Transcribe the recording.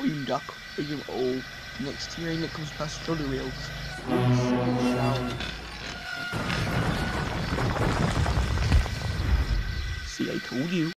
Oh, you duck. I am old. Next year, it comes past shoulder wheels. See, I told you.